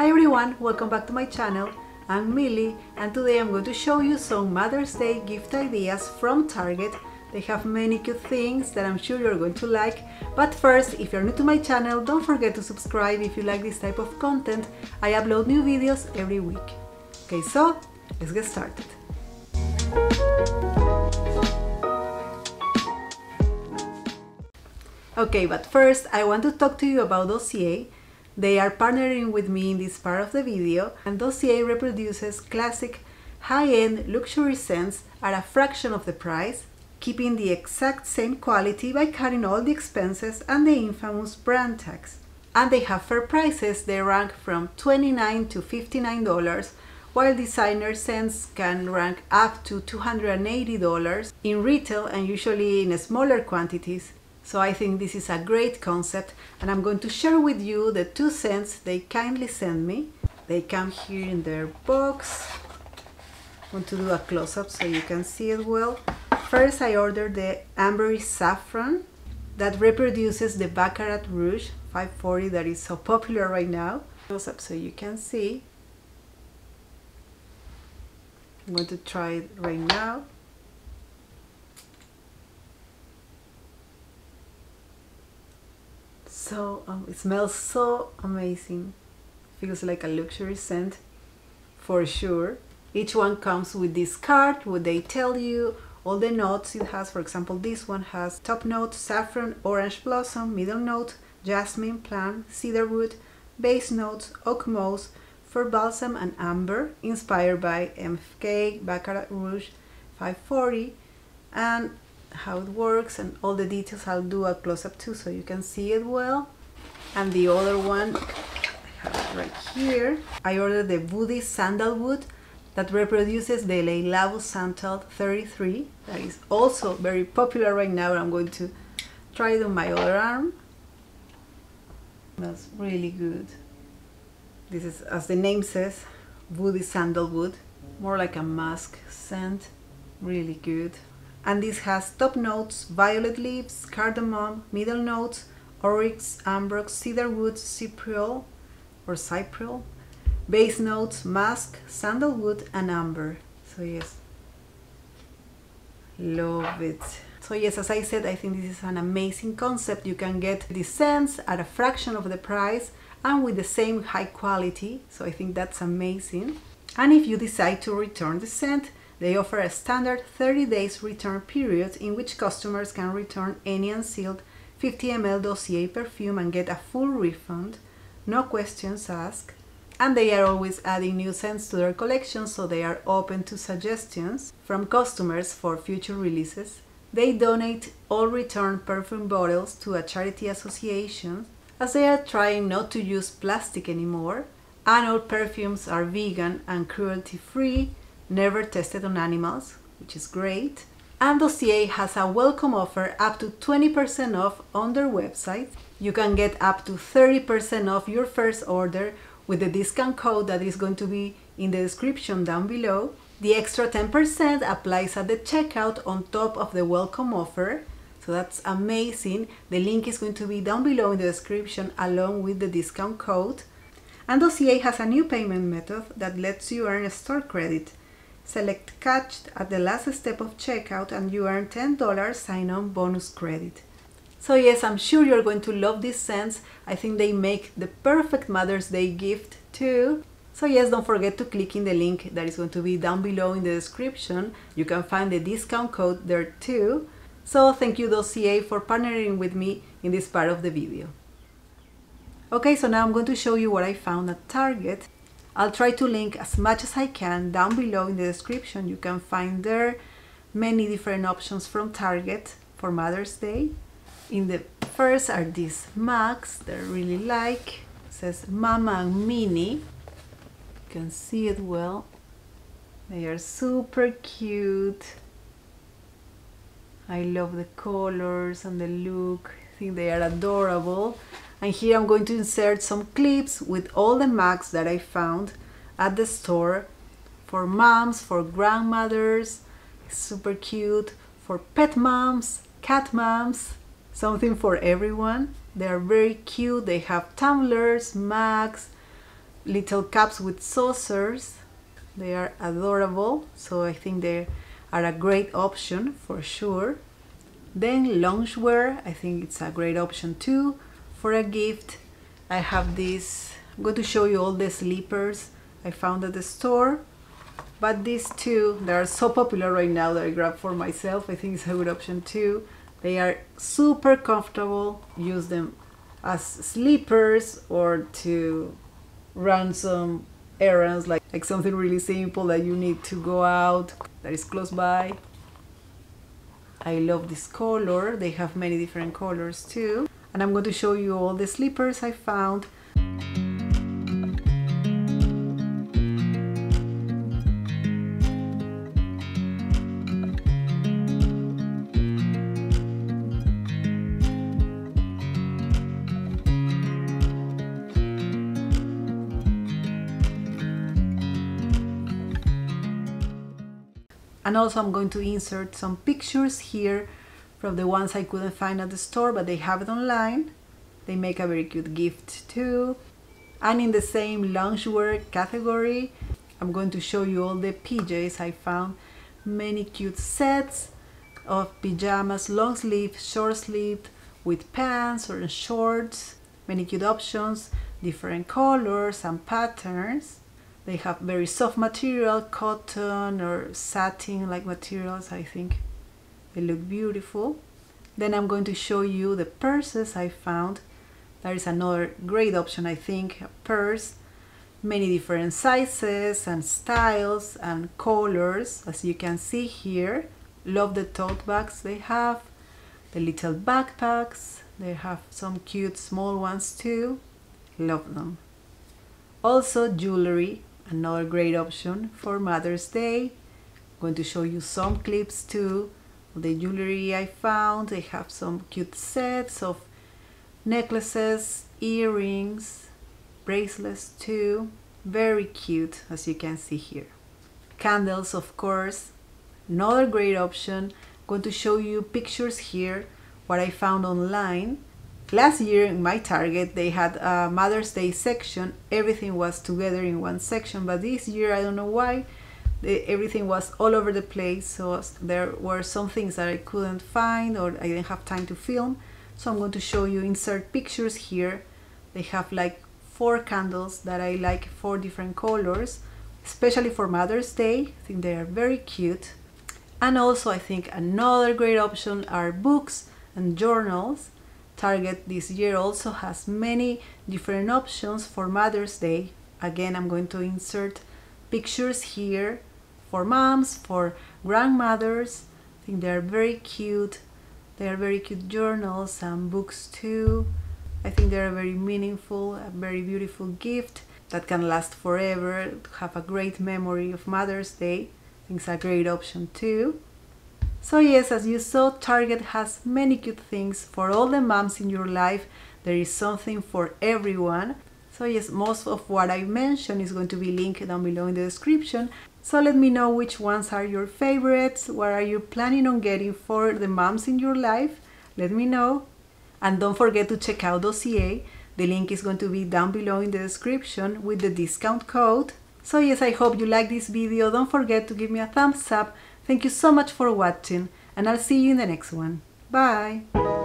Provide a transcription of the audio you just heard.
Hi everyone, welcome back to my channel. I'm Mily and today I'm going to show you some Mother's Day gift ideas from Target. They have many cute things that I'm sure you're going to like. But first, if you're new to my channel, don't forget to subscribe if you like this type of content. I upload new videos every week. Okay, so let's get started. Okay, but first I want to talk to you about Dossier. They are partnering with me in this part of the video and Dossier reproduces classic high-end luxury scents at a fraction of the price, keeping the exact same quality by cutting all the expenses and the infamous brand tax. And they have fair prices, they rank from 29 to $59 while designer scents can rank up to $280 in retail and usually in smaller quantities. So I think this is a great concept and I'm going to share with you the two scents they kindly sent me. They come here in their box. I want to do a close-up so you can see it well. First I ordered the Ambery Saffron that reproduces the Baccarat Rouge 540 that is so popular right now. Close-up so you can see. I'm going to try it right now. So um, it smells so amazing. Feels like a luxury scent for sure. Each one comes with this card where they tell you all the notes it has. For example, this one has top note saffron, orange blossom, middle note jasmine, plant, cedarwood, base notes, oak moss, fir balsam and amber, inspired by MFK, Baccarat Rouge 540, and how it works and all the details I'll do a close-up too so you can see it well. And the other one, I have it right here. I ordered the Woody Sandalwood that reproduces the Le Labo Santal 33. That is also very popular right now. I'm going to try it on my other arm. Smells really good. This is, as the name says, woody sandalwood, more like a musk scent, really good. And this has top notes, violet leaves, cardamom, middle notes, orris, ambrox, cedarwood, cypriol or cypriol, base notes, musk, sandalwood and amber. So yes, love it. So yes, as I said, I think this is an amazing concept. You can get these scents at a fraction of the price and with the same high quality. So I think that's amazing. And if you decide to return the scent, they offer a standard 30 days return period in which customers can return any unsealed 50 ml dossier perfume and get a full refund, no questions asked. And they are always adding new scents to their collection, so they are open to suggestions from customers for future releases. They donate all returned perfume bottles to a charity association as they are trying not to use plastic anymore, and all perfumes are vegan and cruelty free, never tested on animals, which is great. And Dossier has a welcome offer up to 20% off on their website. You can get up to 30% off your first order with the discount code that is going to be in the description down below. The extra 10% applies at the checkout on top of the welcome offer so that's amazing. The link is going to be down below in the description along with the discount code. And Dossier has a new payment method that lets you earn a store credit. Select Catch at the last step of checkout and you earn $10 sign-on bonus credit. So yes, I'm sure you're going to love these scents. I think they make the perfect Mother's Day gift too. So yes, don't forget to click in the link that is going to be down below in the description. You can find the discount code there too. So thank you Dossier for partnering with me in this part of the video. Okay, so now I'm going to show you what I found at Target. I'll try to link as much as I can down below in the description. You can find there many different options from Target for Mother's Day. In the first are these mugs that I really like. It says Mama and Mini. You can see it well. They are super cute. I love the colors and the look. I think they are adorable. And here I'm going to insert some clips with all the mugs that I found at the store for moms, for grandmothers, super cute, for pet moms, cat moms, something for everyone. They are very cute. They have tumblers, mugs, little cups with saucers. They are adorable, so I think they are a great option for sure. Then loungewear, I think it's a great option too for a gift. I have this, I'm going to show you all the slippers I found at the store. But these two, they are so popular right now that I grabbed for myself. I think it's a good option too. They are super comfortable. Use them as slippers or to run some errands like, like something really simple that you need to go out that is close by. I love this color. They have many different colors too. And I'm going to show you all the slippers I found. and also I'm going to insert some pictures here from the ones I couldn't find at the store but they have it online. They make a very cute gift too. And in the same loungewear category I'm going to show you all the PJs I found. Many cute sets of pajamas long sleeve short sleeve with pants or shorts. Many cute options different colors and patterns. They have very soft material, cotton or satin like materials, I think. They look beautiful. Then I'm going to show you the purses I found. That is another great option, I think, a purse. Many different sizes and styles and colors, as you can see here. Love the tote bags they have, the little backpacks. They have some cute small ones too. Love them. Also jewelry, another great option for Mother's Day. I'm going to show you some clips too the jewelry I found. They have some cute sets of necklaces, earrings, bracelets too. Very cute as you can see here. Candles of course, another great option. I'm going to show you pictures here what I found online Last year in my Target they had a Mother's Day section. Everything was together in one section, but this year I don't know why everything was all over the place. So there were some things that I couldn't find or I didn't have time to film. So I'm going to show you insert pictures here. They have like four candles that I like four different colors, especially for Mother's Day. I think they are very cute. And also I think another great option are books and journals. Target this year also has many different options for Mother's Day. Again, I'm going to insert pictures here for moms, for grandmothers. I think they're very cute. They are very cute journals and books too. I think they're a very meaningful, a very beautiful gift that can last forever, have a great memory of Mother's Day. I think it's a great option too. So yes, as you saw, Target has many cute things for all the moms in your life. There is something for everyone. So yes, most of what I mentioned is going to be linked down below in the description. So let me know which ones are your favorites, what are you planning on getting for the moms in your life. Let me know. And don't forget to check out Dossier. The link is going to be down below in the description with the discount code. So yes, I hope you like this video. Don't forget to give me a thumbs up Thank you so much for watching and I'll see you in the next one. Bye!